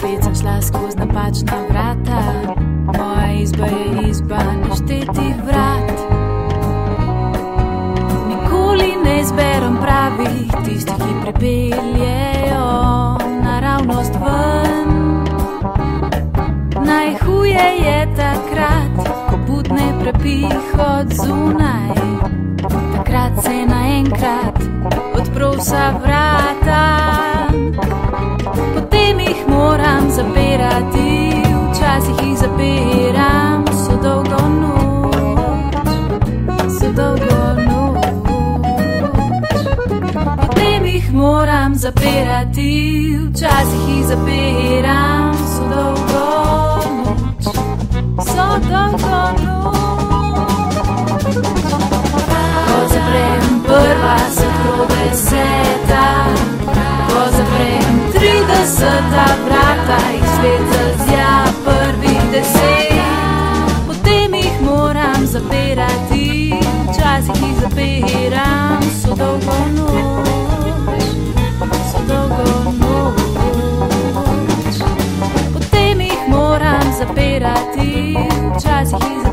Spet sem šla skozi napačna vrata, moja izba je izba neštetih vrat. Nikoli ne izberem pravih, tistih, ki pripeljejo naravnost ven. Najhuje je takrat, ko budne prepih od zunaj. Takrat se naenkrat odpro vsa vrata jih moram zapirati, včasih jih zapiram, so dolgo noč, so dolgo noč. Ko zaprem prva, noč. Potem jih moram zapirati, včasih jih zapiram.